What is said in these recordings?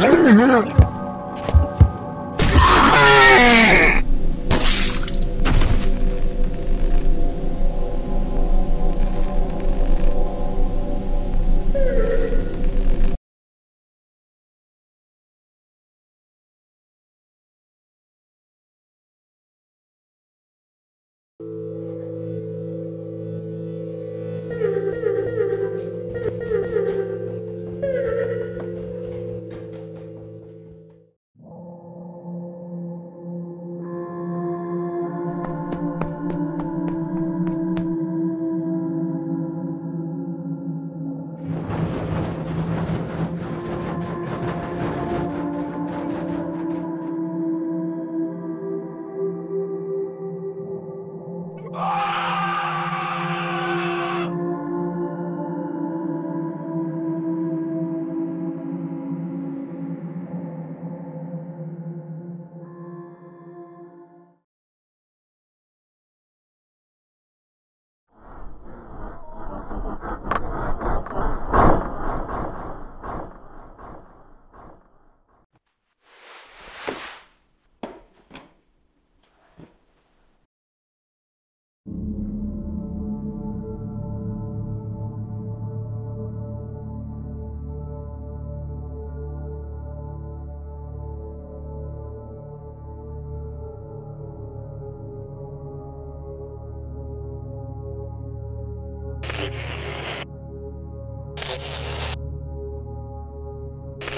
Let me help.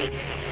You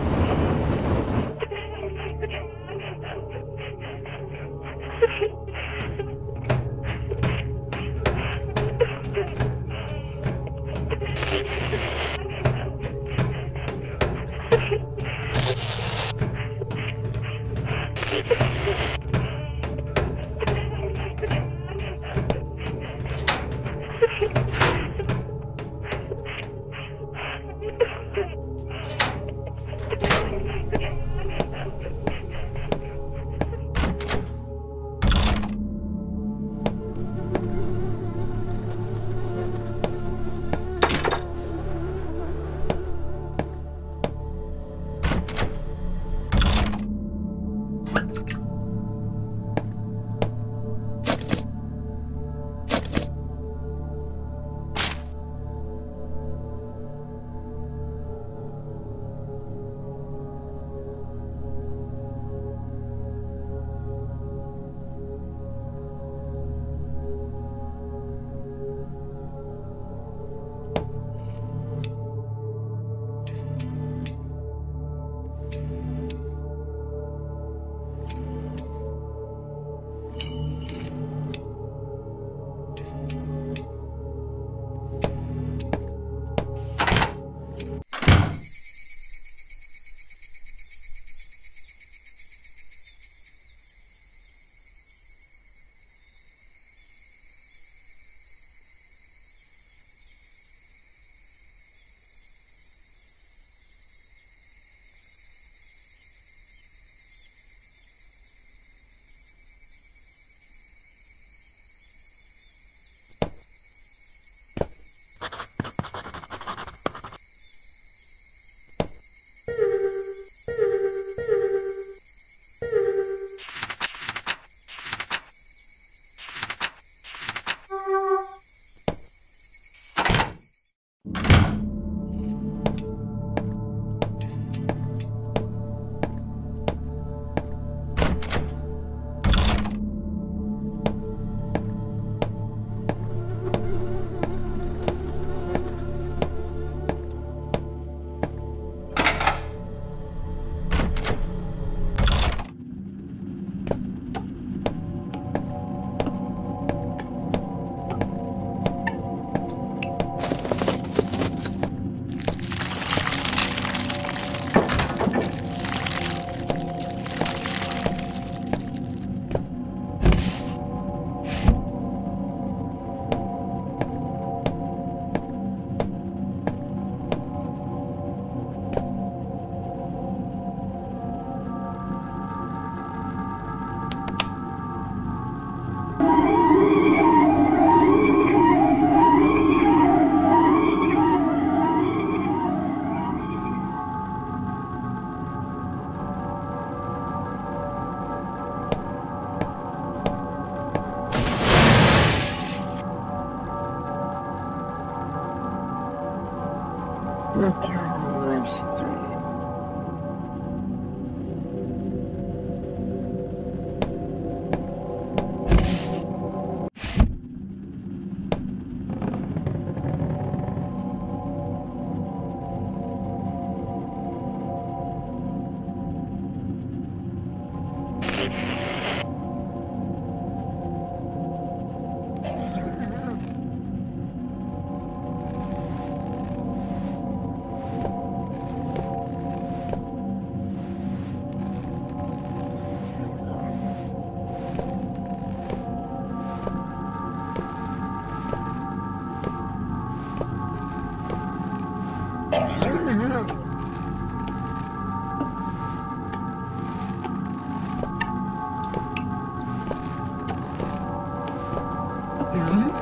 Mm-hmm.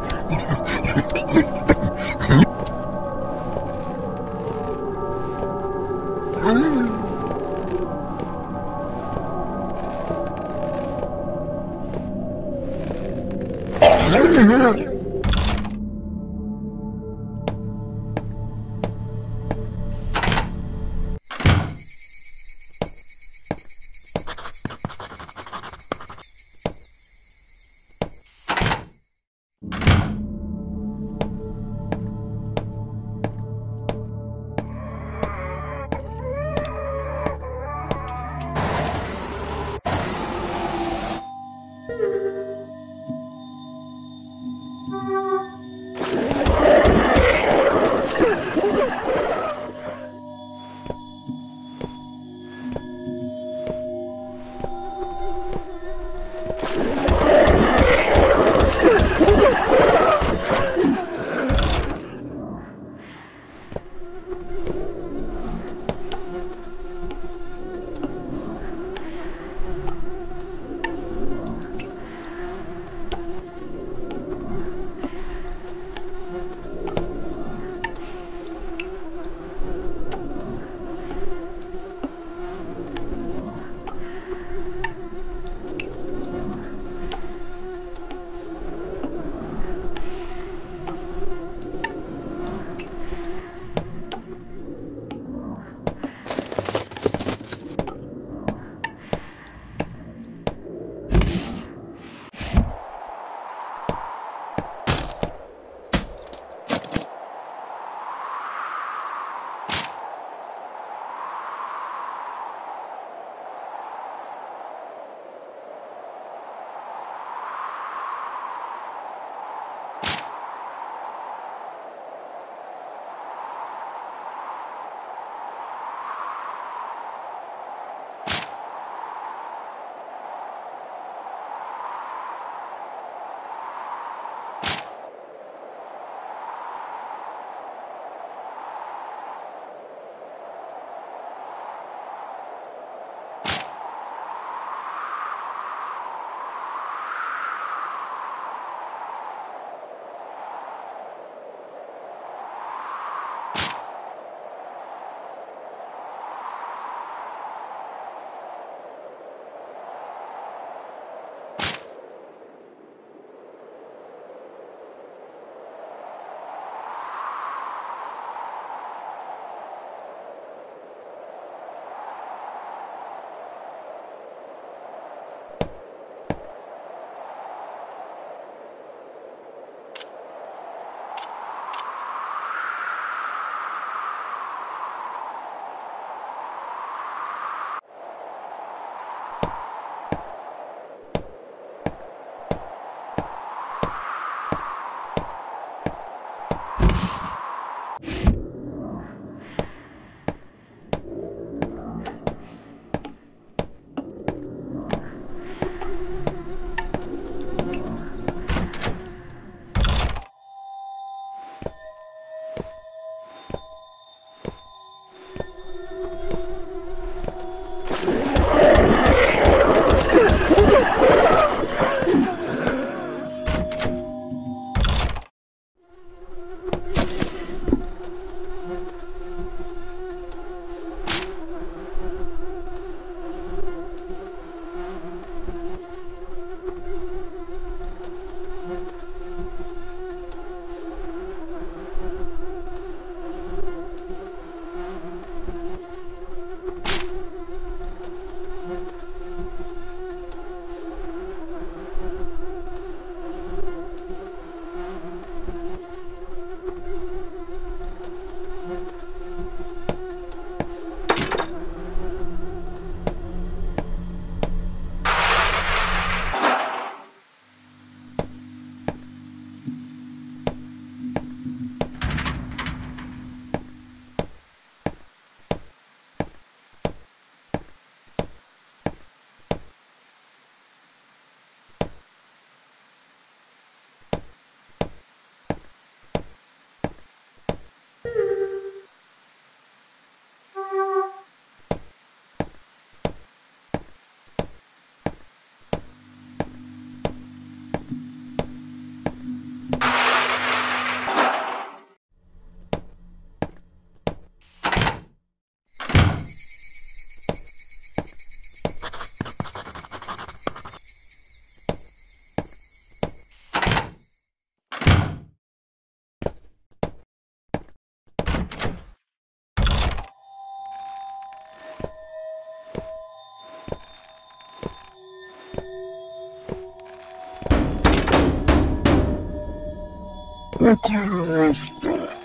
terrorista.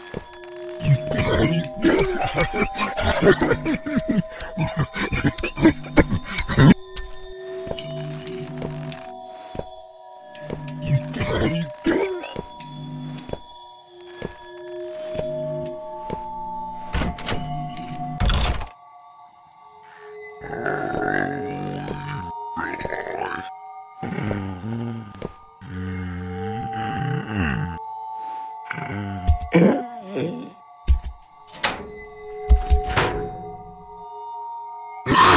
You died. まし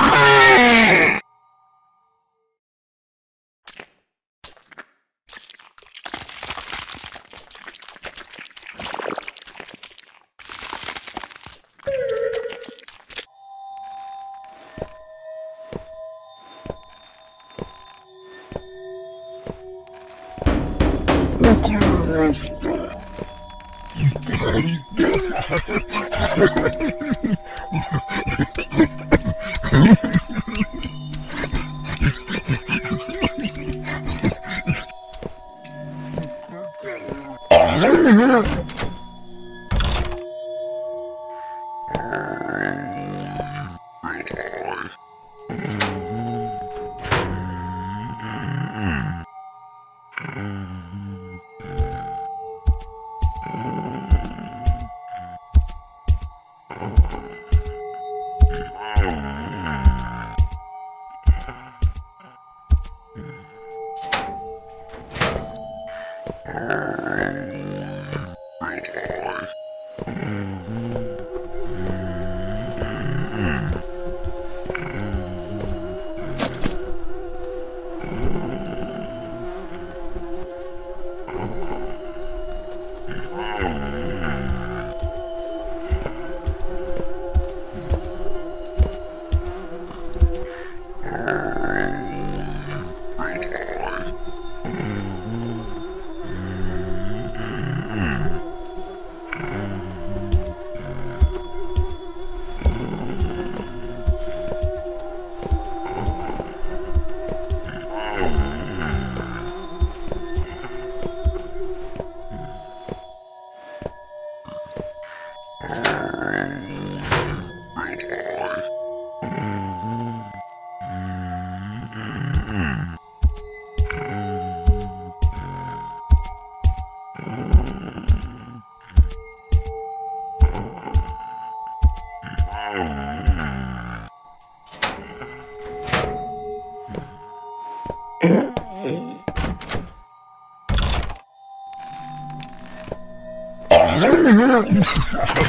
i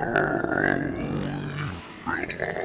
Almighty.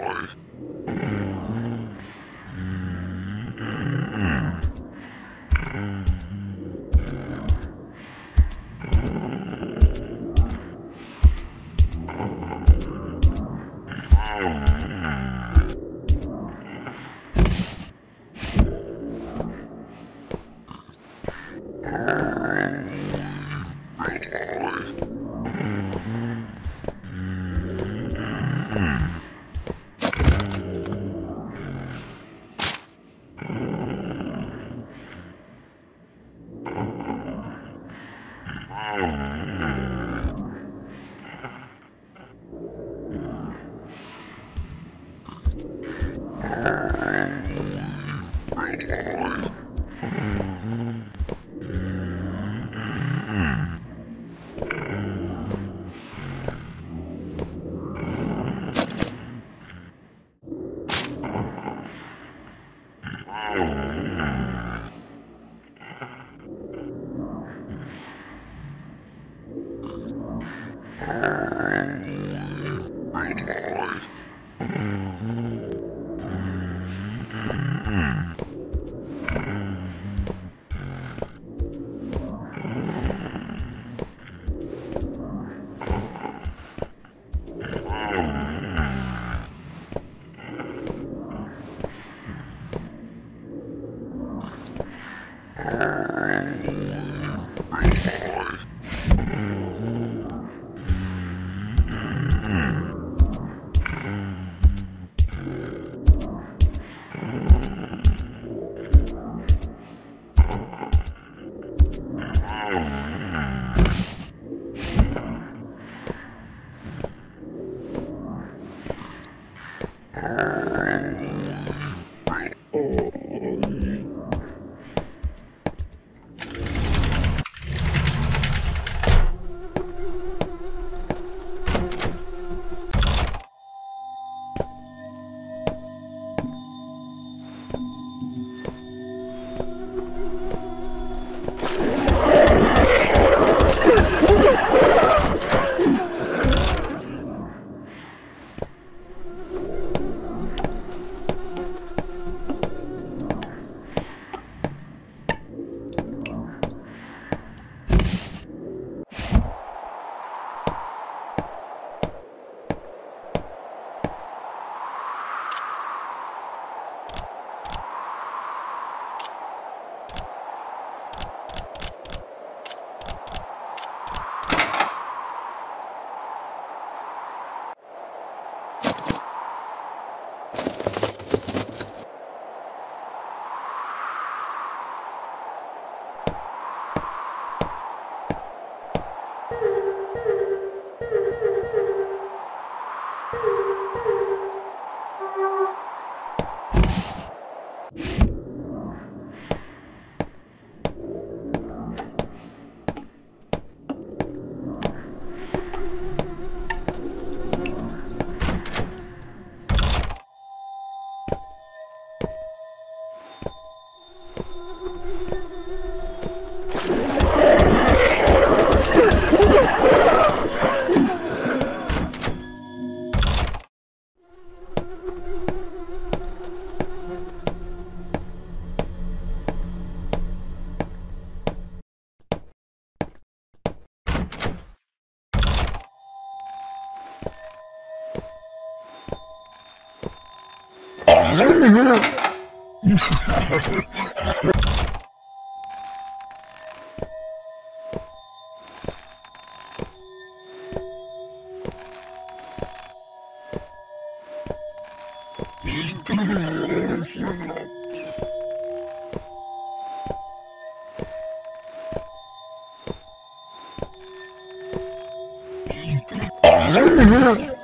Hello.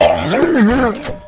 You